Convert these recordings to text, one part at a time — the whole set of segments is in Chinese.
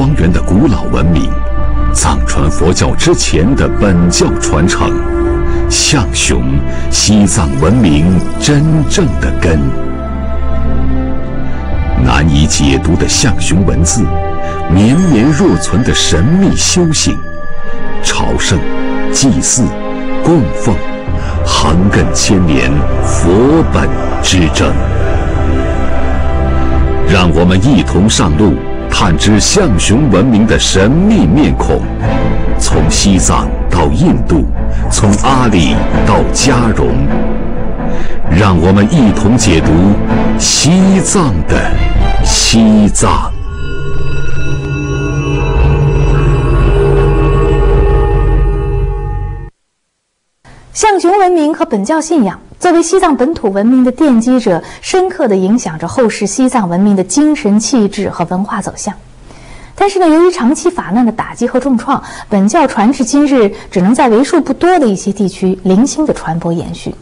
尘封在阿里荒原的古老文明，藏传佛教之前的本教传承，象雄，西藏文明真正的根。难以解读的象雄文字，绵绵若存的神秘修行，朝圣、祭祀、供奉，横亘千年佛本之争。让我们一同上路，探知象雄文明的神秘面孔，从西藏到印度，从阿里到加绒，让我们一同解读西藏的西藏。象雄文明和本教信仰作为西藏本土文明的奠基者，深刻地影响着后世西藏文明的精神气质和文化走向。但是呢，由于长期法难的打击和重创，本教传至今日只能在为数不多的一些地区零星的传播延续。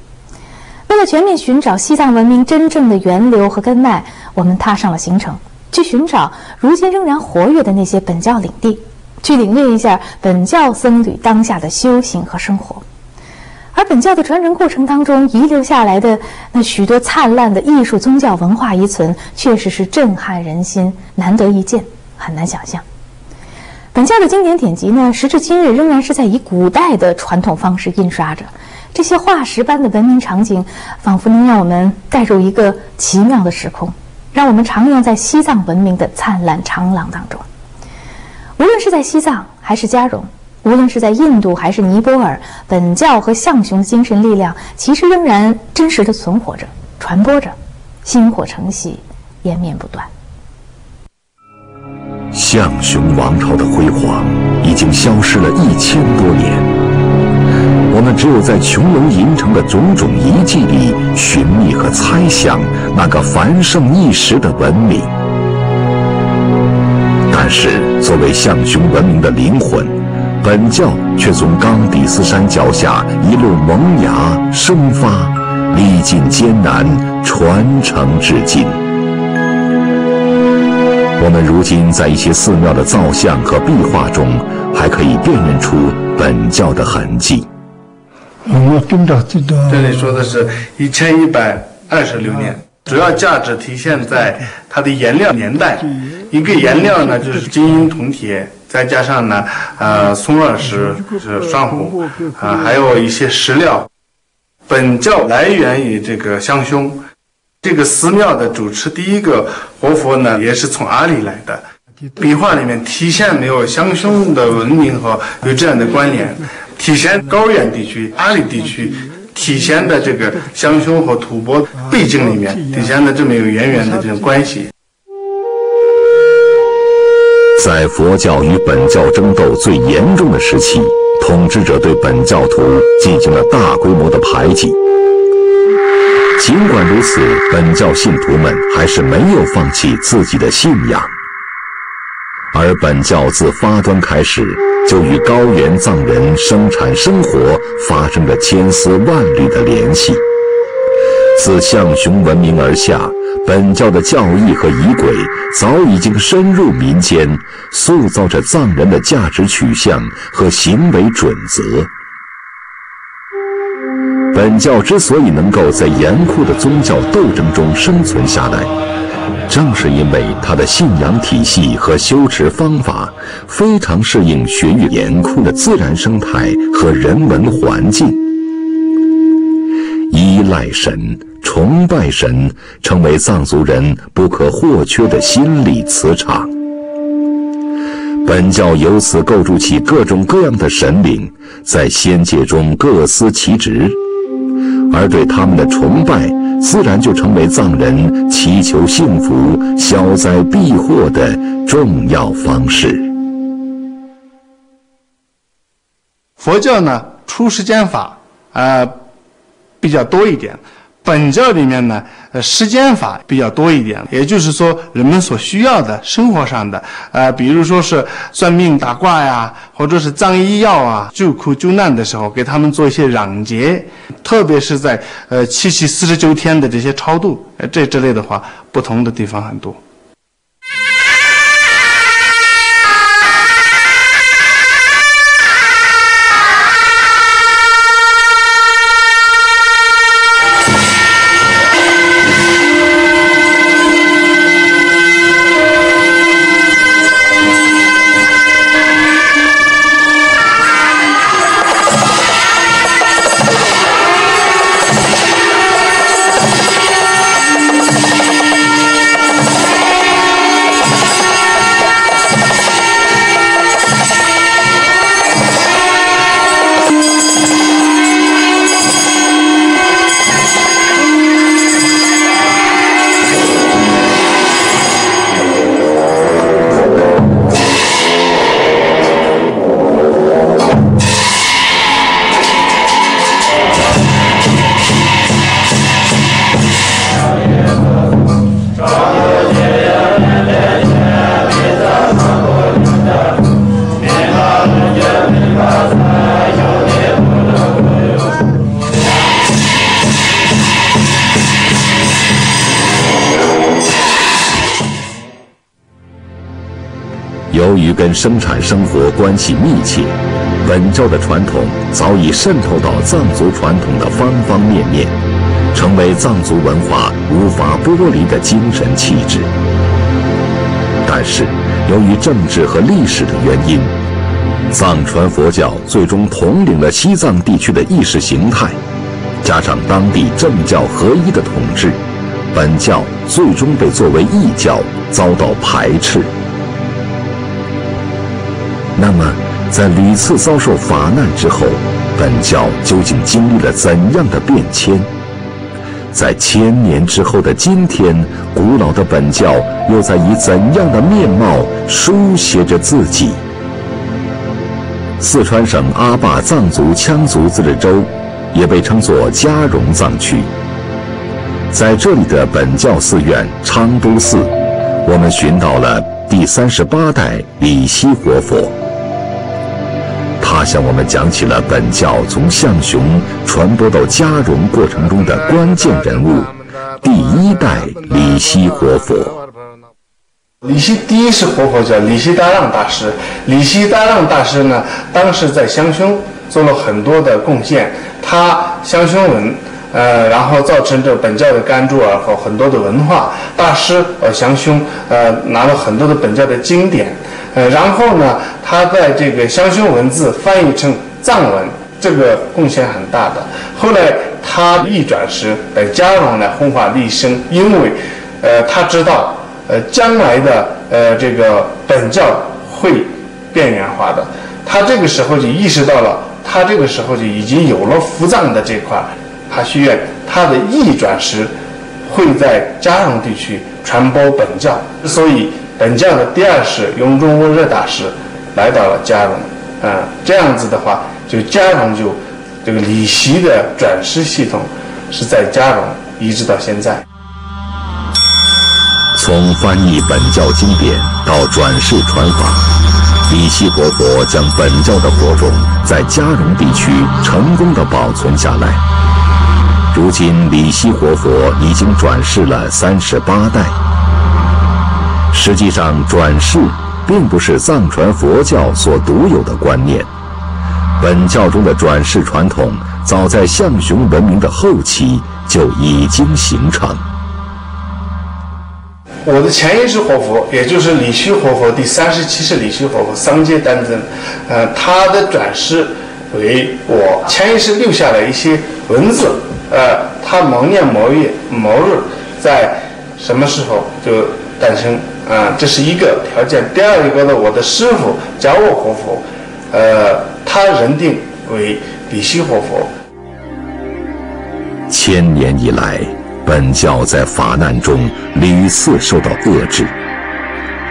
为了全面寻找西藏文明真正的源流和根脉，我们踏上了行程，去寻找如今仍然活跃的那些本教领地，去领略一下本教僧侣当下的修行和生活。而本教的传承过程当中遗留下来的那许多灿烂的艺术宗教文化遗存，确实是震撼人心，难得一见，很难想象。本教的经典典籍呢，时至今日仍然是在以古代的传统方式印刷着，这些化石般的文明场景，仿佛能让我们带入一个奇妙的时空，让我们徜徉在西藏文明的灿烂长廊当中。无论是在西藏还是加绒。无论是在印度还是尼泊尔，本教和象雄精神力量其实仍然真实的存活着、传播着，薪火承袭，延绵不断。象雄王朝的辉煌已经消失了一千多年，我们只有在穹隆银城的种种遗迹里寻觅和猜想那个繁盛一时的文明。但是，作为象雄文明的灵魂。本教却从冈底斯山脚下一路萌芽生发，历尽艰难，传承至今。我们如今在一些寺庙的造像和壁画中，还可以辨认出本教的痕迹。这里说的是一千一百二十六年，主要价值体现在它的颜料年代。一个颜料呢，就是金银铜铁。再加上呢，呃，松软石是双红，啊，还有一些石料。本教来源于这个香凶，这个寺庙的主持第一个活佛呢，也是从阿里来的。壁画里面体现没有香凶的文明和有这样的关联，体现高原地区、阿里地区体现的这个香凶和吐蕃背景里面体现的这么有渊源的这种关系。在佛教与本教争斗最严重的时期，统治者对本教徒进行了大规模的排挤。尽管如此，本教信徒们还是没有放弃自己的信仰。而本教自发端开始，就与高原藏人生产生活发生着千丝万缕的联系。自象雄文明而下。本教的教义和仪轨早已经深入民间，塑造着藏人的价值取向和行为准则。本教之所以能够在严酷的宗教斗争中生存下来，正是因为它的信仰体系和修持方法非常适应雪域严酷的自然生态和人文环境，依赖神。崇拜神成为藏族人不可或缺的心理磁场。本教由此构筑起各种各样的神灵，在仙界中各司其职，而对他们的崇拜，自然就成为藏人祈求幸福、消灾避祸的重要方式。佛教呢，出世间法啊比较多一点。本教里面呢，呃，时间法比较多一点，也就是说，人们所需要的生活上的，呃，比如说是算命打卦呀，或者是藏医药啊，救苦救难的时候，给他们做一些攘劫，特别是在呃七七四十九天的这些超度，呃，这之类的话，不同的地方很多。跟生产生活关系密切，本教的传统早已渗透到藏族传统的方方面面，成为藏族文化无法剥离的精神气质。但是，由于政治和历史的原因，藏传佛教最终统领了西藏地区的意识形态，加上当地政教合一的统治，本教最终被作为异教遭到排斥。在屡次遭受法难之后，本教究竟经历了怎样的变迁？在千年之后的今天，古老的本教又在以怎样的面貌书写着自己？四川省阿坝藏族羌族自治州，也被称作嘉绒藏区。在这里的本教寺院昌都寺，我们寻到了第三十八代李希活佛。他向我们讲起了本教从象雄传播到嘉绒过程中的关键人物——第一代李希活佛。李希第一世活佛叫李希达让大师。李希达让大师呢，当时在香匈做了很多的贡献，他香匈文，呃，然后造成这本教的甘珠尔和很多的文化。大师呃香匈呃拿了很多的本教的经典。呃，然后呢，他在这个香匈文字翻译成藏文，这个贡献很大的。后来他一转时在嘉绒来弘法立身，因为，呃，他知道，呃，将来的呃这个本教会边缘化的，他这个时候就意识到了，他这个时候就已经有了伏藏的这块，他许愿他的一转时会在嘉绒地区传播本教，所以。本教的第二世雍中温热大师来到了嘉绒，啊，这样子的话，就嘉绒就这个李习的转世系统是在嘉绒一直到现在。从翻译本教经典到转世传法，李希活佛将本教的火种在嘉绒地区成功的保存下来。如今，李希活佛已经转世了三十八代。实际上，转世并不是藏传佛教所独有的观念。本教中的转世传统，早在象雄文明的后期就已经形成。我的前一世活佛，也就是李虚活佛，第三十七世李虚活佛桑杰丹增，呃，他的转世为我前一世留下了一些文字，呃，他某年某月某日在什么时候就诞生。啊，这是一个条件。第二一个呢，我的师傅教我活佛，呃，他认定为比西活佛。千年以来，本教在法难中屡次受到遏制，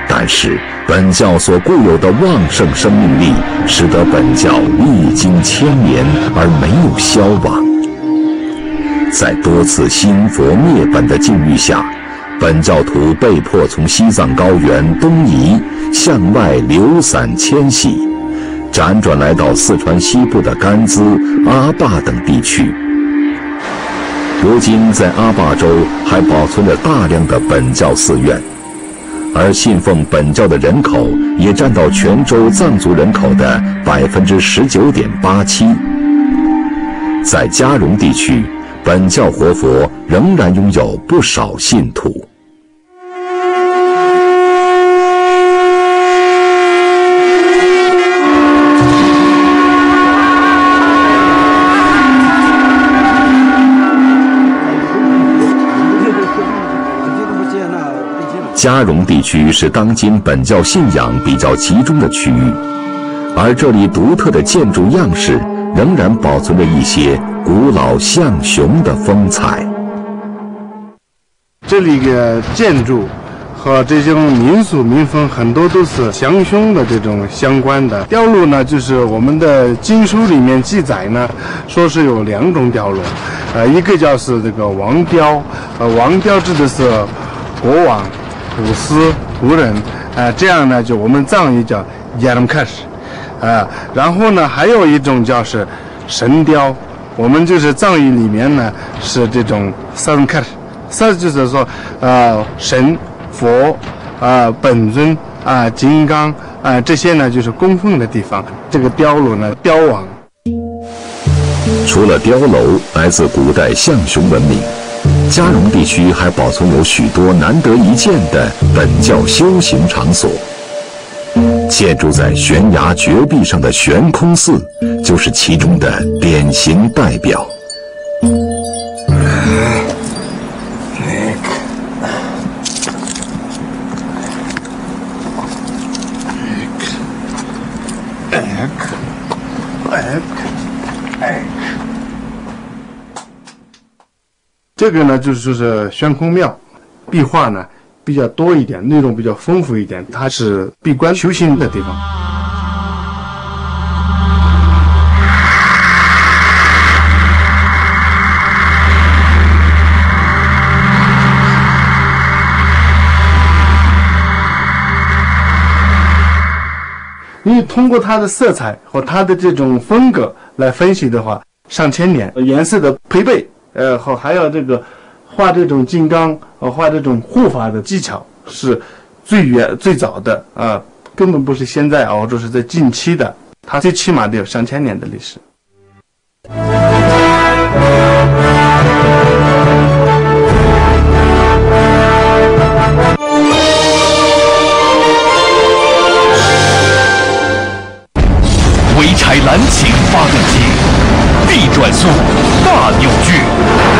但是本教所固有的旺盛生命力，使得本教历经千年而没有消亡。在多次兴佛灭本的境遇下。本教徒被迫从西藏高原东移，向外流散迁徙，辗转来到四川西部的甘孜、阿坝等地区。如今，在阿坝州还保存着大量的本教寺院，而信奉本教的人口也占到全州藏族人口的百分之十九点八七。在嘉绒地区。本教活佛仍然拥有不少信徒。嘉绒地区是当今本教信仰比较集中的区域，而这里独特的建筑样式仍然保存着一些。古老象雄的风采。这里的建筑和这种民俗民风很多都是象雄的这种相关的雕塑呢，就是我们的经书里面记载呢，说是有两种雕塑，呃，一个叫是这个王雕，呃，王雕指的是国王、古司、古人，呃，这样呢，就我们藏语叫亚龙克什，啊，然后呢，还有一种叫是神雕。我们就是藏语里面呢是这种三开，三就是说，呃，神、佛、啊本尊、啊金刚、啊，这些呢就是供奉的地方。这个碉楼呢，碉王。除了碉楼来自古代象雄文明，嘉绒地区还保存有许多难得一见的本教修行场所。建筑在悬崖绝壁上的悬空寺，就是其中的典型代表。这个呢，就是说是悬空庙，壁画呢比较多一点，内容比较丰富一点，它是闭关修行的地方。你通过它的色彩和它的这种风格来分析的话，上千年颜色的配备。呃，好，还有这个画这种金刚，呃，画这种护法的技巧是最远最早的啊，根本不是现在啊，这是在近期的，它最起码得有上千年的历史。潍柴蓝擎发动机。地转速，大扭矩，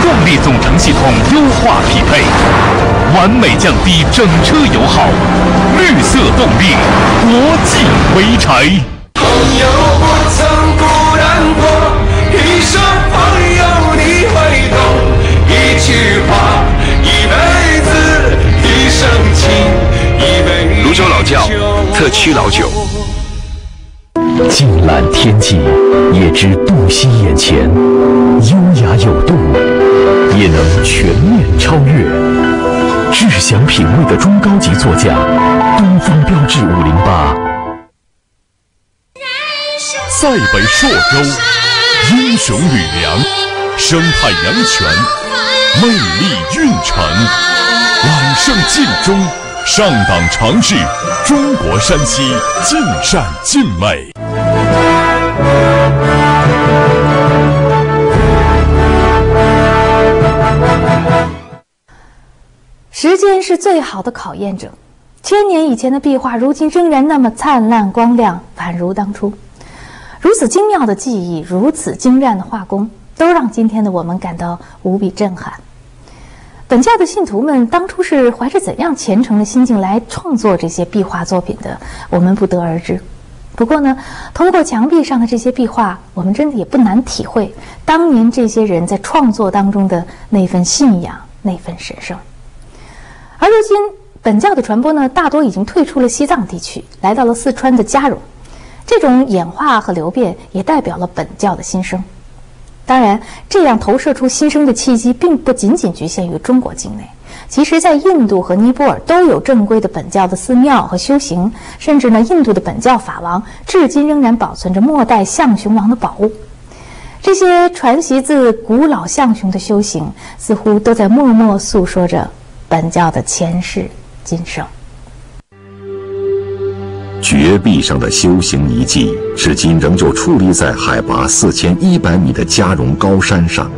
动力总成系统优化匹配，完美降低整车油耗，绿色动力，国际潍柴。朋友不曾孤单过，一声朋友你会懂，一句话，一辈子，一生情，一杯泸州老窖特曲老酒。尽览天际，也知不惜眼前；优雅有度，也能全面超越。智享品味的中高级座驾，东风标致五零八。塞北朔州，英雄吕梁，生态阳泉，魅力运城，揽胜尽忠，上党长治，中国山西尽善尽美。时间是最好的考验者，千年以前的壁画，如今仍然那么灿烂光亮，宛如当初。如此精妙的技艺，如此精湛的画工，都让今天的我们感到无比震撼。本教的信徒们当初是怀着怎样虔诚的心境来创作这些壁画作品的，我们不得而知。不过呢，通过墙壁上的这些壁画，我们真的也不难体会当年这些人在创作当中的那份信仰、那份神圣。而如今，本教的传播呢，大多已经退出了西藏地区，来到了四川的嘉绒。这种演化和流变，也代表了本教的新生。当然，这样投射出新生的契机，并不仅仅局限于中国境内。其实，在印度和尼泊尔都有正规的本教的寺庙和修行，甚至呢，印度的本教法王至今仍然保存着末代象雄王的宝物。这些传习自古老象雄的修行，似乎都在默默诉说着。本教的前世今生，绝壁上的修行遗迹，至今仍旧矗立在海拔四千一百米的嘉绒高山上。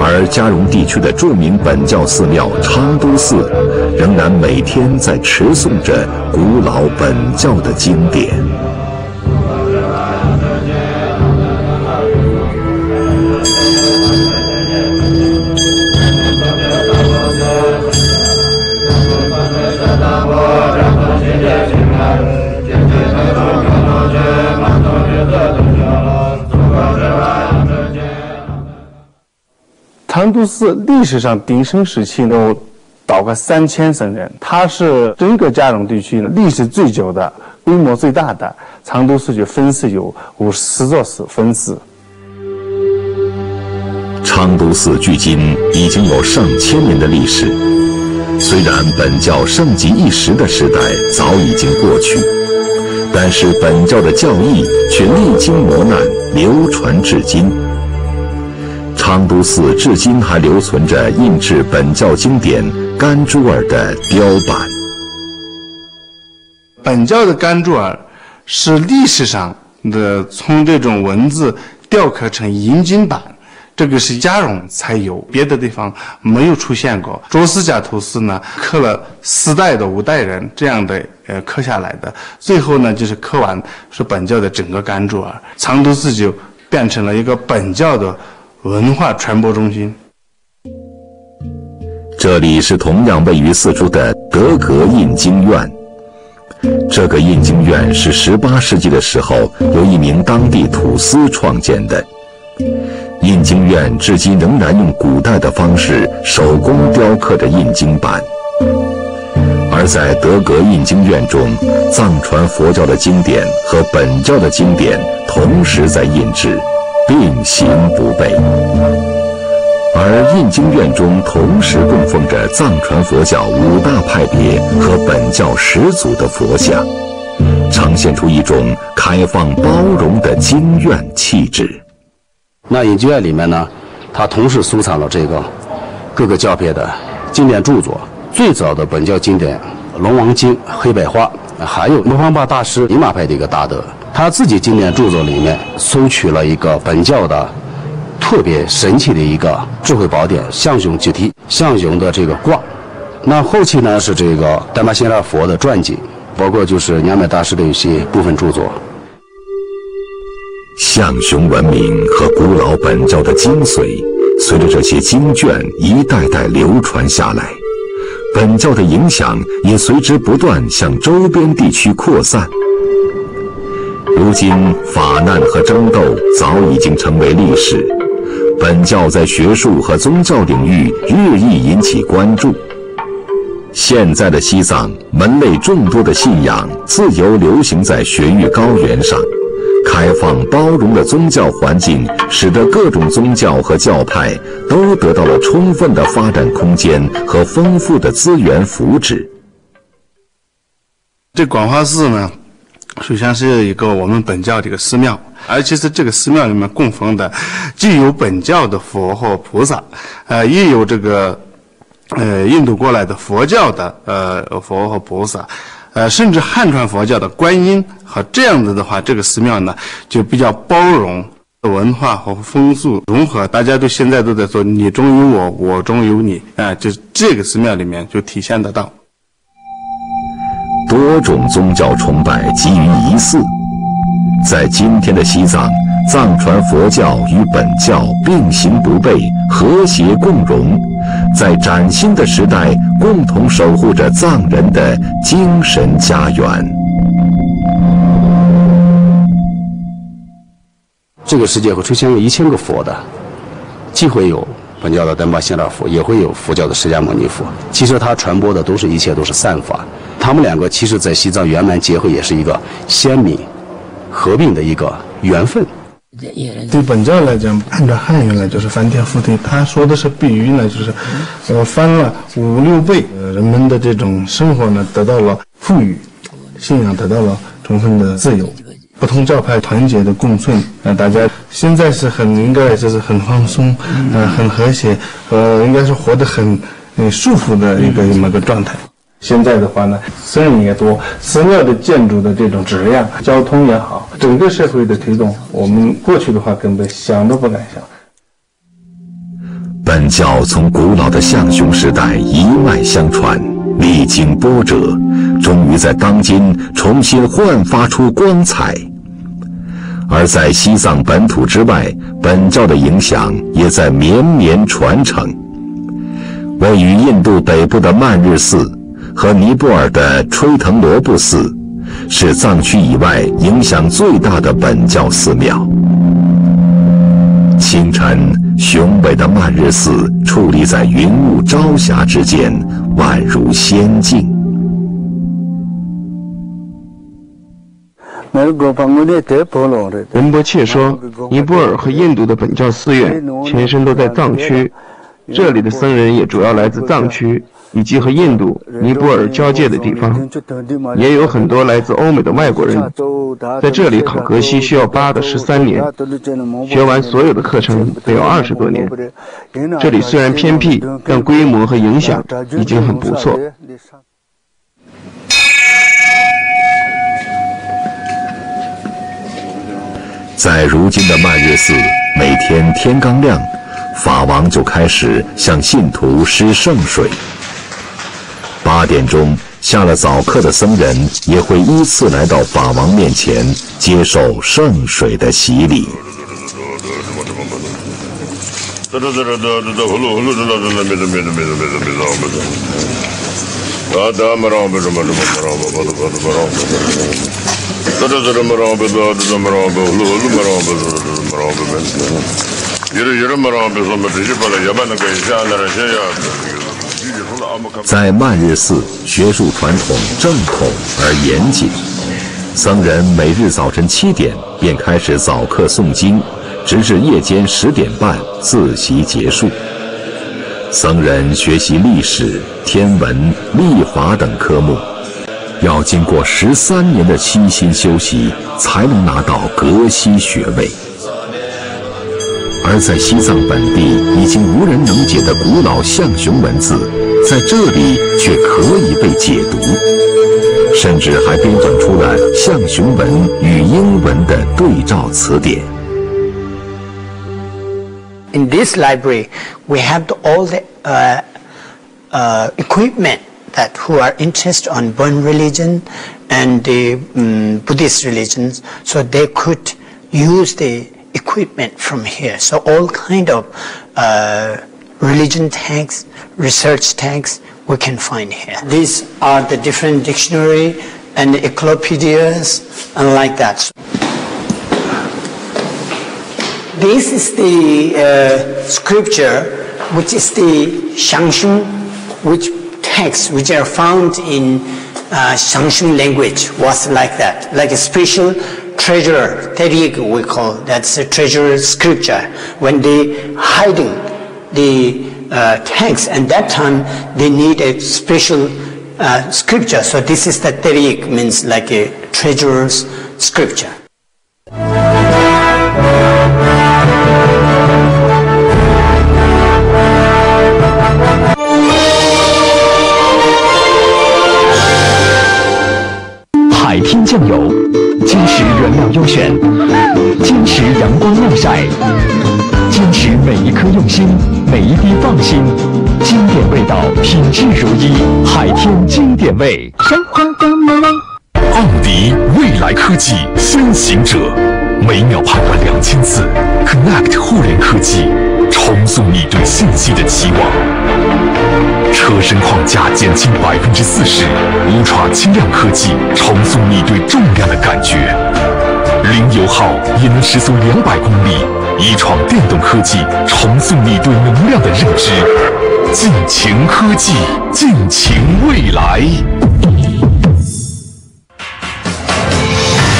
而嘉绒地区的著名本教寺庙昌都寺，仍然每天在持诵着古老本教的经典。昌都寺历史上鼎盛时期都到个三千僧人，它是整个嘉绒地区历史最久的、规模最大的昌都寺，就分寺有五十座寺分寺。昌都寺距今已经有上千年的历史，虽然本教盛极一时的时代早已经过去，但是本教的教义却历经磨难，流传至今。昌都寺至今还留存着印制本教经典甘珠尔的雕版。本教的甘珠尔是历史上的从这种文字雕刻成银金版。这个是嘉荣才有，别的地方没有出现过。卓斯家图寺呢，刻了四代的五代人这样的呃刻下来的，最后呢就是刻完是本教的整个甘珠尔，长都寺就变成了一个本教的文化传播中心。这里是同样位于四川的德格印经院。这个印经院是18世纪的时候由一名当地土司创建的。印经院至今仍然用古代的方式手工雕刻着印经版，而在德格印经院中，藏传佛教的经典和本教的经典同时在印制，并行不悖。而印经院中同时供奉着藏传佛教五大派别和本教始祖的佛像，呈现出一种开放包容的经院气质。那印经院里面呢，它同时收藏了这个各个教派的经典著作，最早的本教经典《龙王经》黑白画，还有摩方巴大师尼玛派的一个大德，他自己经典著作里面收取了一个本教的特别神奇的一个智慧宝典——象雄集体象雄的这个卦。那后期呢是这个丹巴仙拉佛的传记，包括就是娘麦大师的一些部分著作。象雄文明和古老本教的精髓，随着这些经卷一代代流传下来，本教的影响也随之不断向周边地区扩散。如今法难和争斗早已经成为历史，本教在学术和宗教领域日益引起关注。现在的西藏门类众多的信仰自由流行在雪域高原上。开放包容的宗教环境，使得各种宗教和教派都得到了充分的发展空间和丰富的资源福祉。这广化寺呢，首先是一个我们本教的一个寺庙，而且是这个寺庙里面供奉的，既有本教的佛和菩萨，呃，也有这个，呃，印度过来的佛教的呃佛和菩萨。呃，甚至汉传佛教的观音和这样子的话，这个寺庙呢就比较包容文化和风俗融合，大家都现在都在说你中有我，我中有你，啊，就这个寺庙里面就体现得到。多种宗教崇拜集于一寺，在今天的西藏，藏传佛教与本教并行不悖，和谐共荣。在崭新的时代，共同守护着藏人的精神家园。这个世界会出现有一千个佛的，既会有本教的丹巴仙拉佛，也会有佛教的释迦牟尼佛。其实它传播的都是一切都是善法。他们两个其实在西藏圆满结合，也是一个鲜明合并的一个缘分。对本教来讲，按照汉语呢，就是翻天覆地。他说的是比喻呢，就是呃翻了五六倍，呃人们的这种生活呢得到了富裕，信仰得到了充分的自由，不同教派团结的共存。呃，大家现在是很应该就是很放松，呃很和谐，呃应该是活得很嗯舒服的一个这么个状态。现在的话呢，僧人也多，寺庙的建筑的这种质量、交通也好，整个社会的推动，我们过去的话根本想都不敢想。本教从古老的象雄时代一脉相传，历经波折，终于在当今重新焕发出光彩。而在西藏本土之外，本教的影响也在绵绵传承。位于印度北部的曼日寺。和尼泊尔的吹藤罗布寺，是藏区以外影响最大的本教寺庙。清晨，雄伟的曼日寺矗立在云雾朝霞之间，宛如仙境。仁波切说，尼泊尔和印度的本教寺院前身都在藏区，这里的僧人也主要来自藏区。以及和印度、尼泊尔交界的地方，也有很多来自欧美的外国人在这里考格西，需要八到十三年，学完所有的课程得要二十多年。这里虽然偏僻，但规模和影响已经很不错。在如今的曼月寺，每天天刚亮，法王就开始向信徒施圣水。八点钟下了早课的僧人也会依次来到法王面前接受圣水的洗礼。在曼日寺，学术传统正统而严谨。僧人每日早晨七点便开始早课诵经，直至夜间十点半自习结束。僧人学习历史、天文、历法等科目，要经过十三年的悉心修习，才能拿到格西学位。而在西藏本地已经无人能解的古老象雄文字，在这里却可以被解读，甚至还编纂出了象雄文与英文的对照词典。In this library, we have all the uh, uh, equipment that who are interested on Bon religion and the um, Buddhist religions, so they could use the equipment from here. So all kind of uh, religion tags, research tags we can find here. These are the different dictionary and encyclopedias and like that. This is the uh, scripture, which is the Shangshun, which texts which are found in uh, Shangshun language was like that, like a special treasure, terig we call, that's a treasure scripture. When they hiding the uh, text, and that time they need a special uh, scripture. So this is the terig, means like a treasurer's scripture. 优选，坚持阳光晾晒，坚持每一颗用心，每一滴放心，经典味道，品质如一，海天经典味。生活多美味。奥迪未来科技先行者，每秒判断两千次，Connect 互联科技，重塑你对信息的期望。车身框架减轻百分之四十，Ultra 轻量科技重塑你对重量的感觉。零油耗也能时速两百公里，一创电动科技重塑你对能量的认知。尽情科技，尽情未来。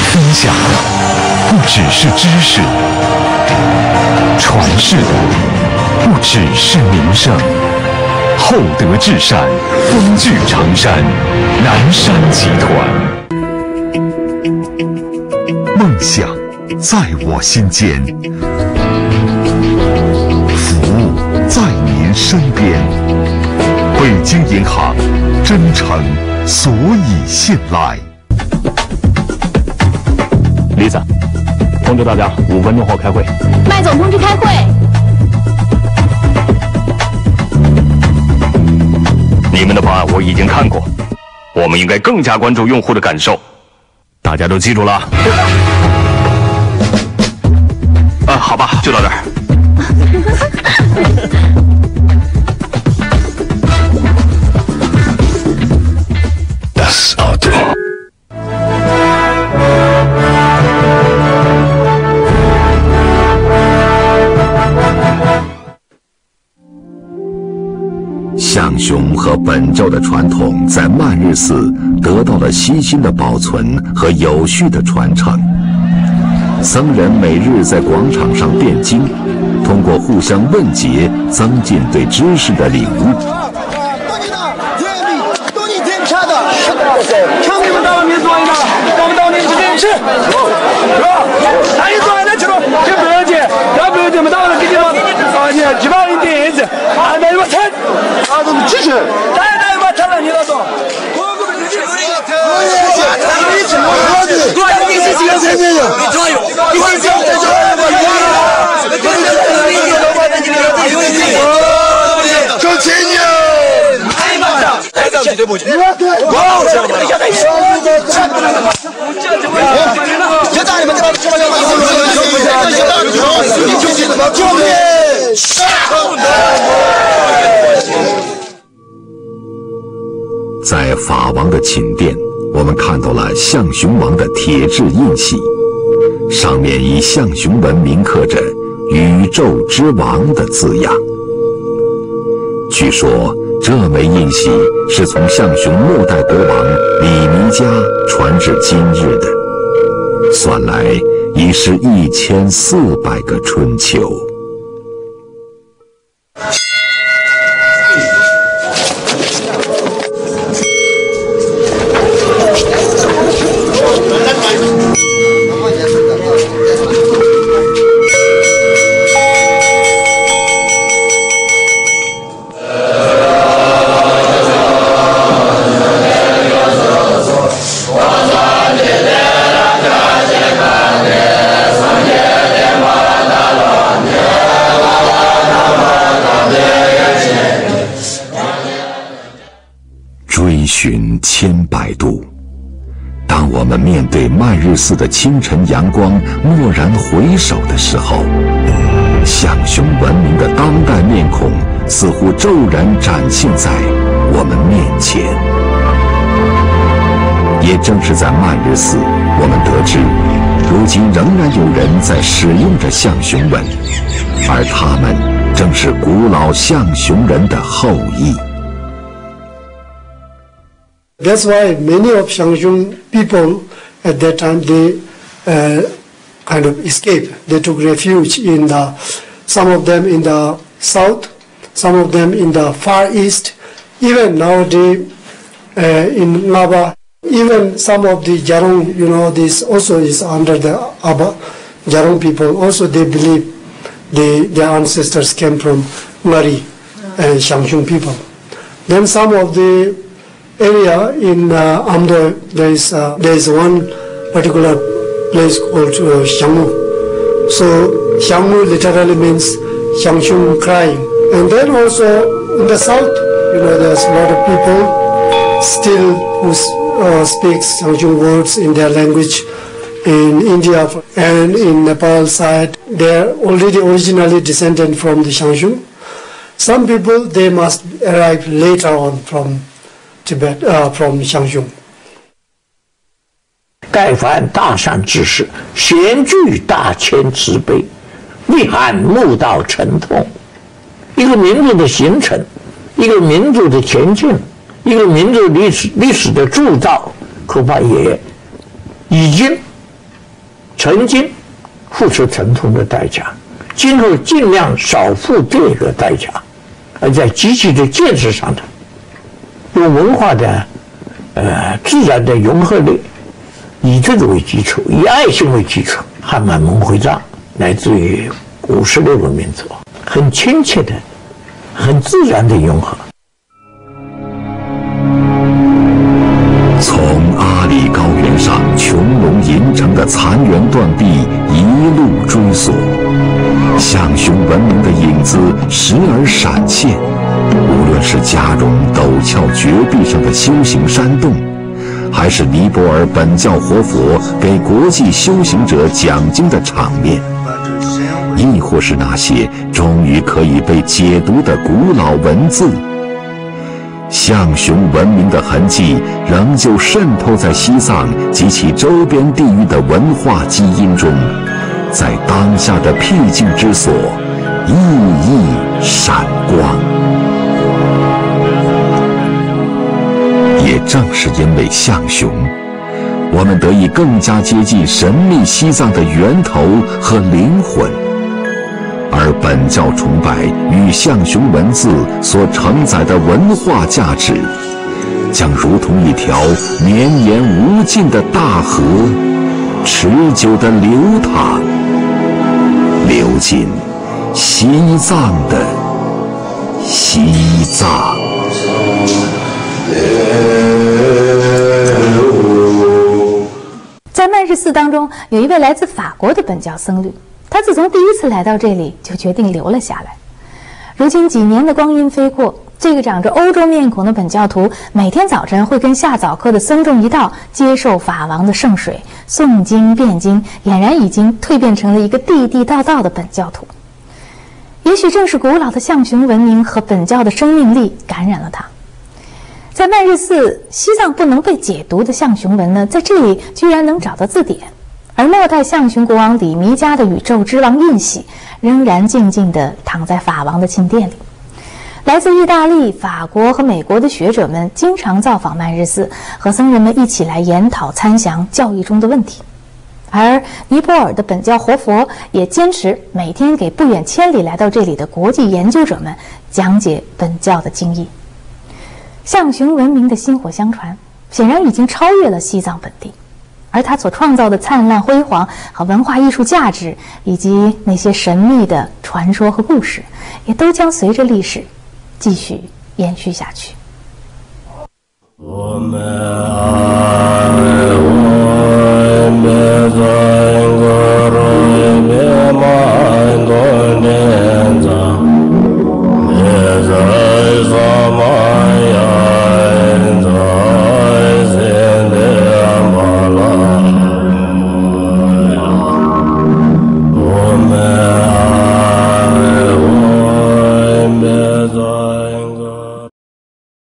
分享不只是知识，传世不只是名声。厚德至善，风聚长山，南山集团。梦想在我心间，服务在您身边。北京银行，真诚所以信赖。李子，通知大家五分钟后开会。麦总通知开会。你们的方案我已经看过，我们应该更加关注用户的感受。大家都记住了？啊，好吧，就到这儿。Das Auto。象雄和本教的传统在曼日寺得到了悉心的保存和有序的传承。僧人每日在广场上辩经，通过互相问解，增进对知识的领悟。在法王的寝殿。我们看到了象雄王的铁质印玺，上面以象雄文铭刻着“宇宙之王”的字样。据说这枚印玺是从象雄末代国王李弥家传至今日的，算来已是一千四百个春秋。千百度，当我们面对曼日寺的清晨阳光，蓦然回首的时候，象雄文明的当代面孔似乎骤然展现在我们面前。也正是在曼日寺，我们得知，如今仍然有人在使用着象雄文，而他们正是古老象雄人的后裔。That's why many of Shangshung people at that time they uh, kind of escaped. They took refuge in the some of them in the south, some of them in the far east. Even nowadays uh, in Ngaba, even some of the Jarong, you know, this also is under the Aba Jarong people. Also, they believe they, their ancestors came from Ngari and Shangshung people. Then some of the area in uh, Amdo, there is uh, there is one particular place called uh, Xiangmu. So Xiangmu literally means Xiangshung crying. And then also in the south, you know, there's a lot of people still who uh, speak Xiangshung words in their language. In India and in Nepal side, they are already originally descended from the Xiangshung. Some people they must arrive later on from Tibet, uh, from Xiangshung. 盖凡大善之事，贤具大千慈悲，内涵悟道沉痛。一个民族的形成，一个民族的前进，一个民族历史历史的铸造，恐怕也已经曾经付出沉痛的代价，今后尽量少付这个代价，而在积极的建设上的，用文化的呃自然的融合力。以这个为基础，以爱心为基础，汉满蒙回藏来自于五十六个民族，很亲切的、很自然的融合。明的影子时而闪现。无论是加绒陡峭绝壁上的修行山洞。还是尼泊尔本教活佛给国际修行者讲经的场面，亦或是那些终于可以被解读的古老文字，象雄文明的痕迹仍旧渗透在西藏及其周边地域的文化基因中，在当下的僻静之所，熠熠闪光。也正是因为象雄，我们得以更加接近神秘西藏的源头和灵魂，而本教崇拜与象雄文字所承载的文化价值，将如同一条绵延无尽的大河，持久的流淌，流进西藏的西藏。在曼氏寺当中，有一位来自法国的本教僧侣，他自从第一次来到这里，就决定留了下来。如今几年的光阴飞过，这个长着欧洲面孔的本教徒，每天早晨会跟下早课的僧众一道接受法王的圣水，诵经辩经，俨然已经蜕变成了一个地地道道的本教徒。也许正是古老的象雄文明和本教的生命力感染了他。在曼日寺，西藏不能被解读的象雄文呢，在这里居然能找到字典。而末代象雄国王李弥家的宇宙之王印玺，仍然静静地躺在法王的寝殿里。来自意大利、法国和美国的学者们经常造访曼日寺，和僧人们一起来研讨参详教义中的问题。而尼泊尔的本教活佛也坚持每天给不远千里来到这里的国际研究者们讲解本教的经义。象雄文明的薪火相传，显然已经超越了西藏本地，而他所创造的灿烂辉煌和文化艺术价值，以及那些神秘的传说和故事，也都将随着历史。继续延续下去。我们爱我 ماذا يغرب ما